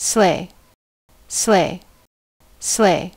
sleigh, sleigh, sleigh.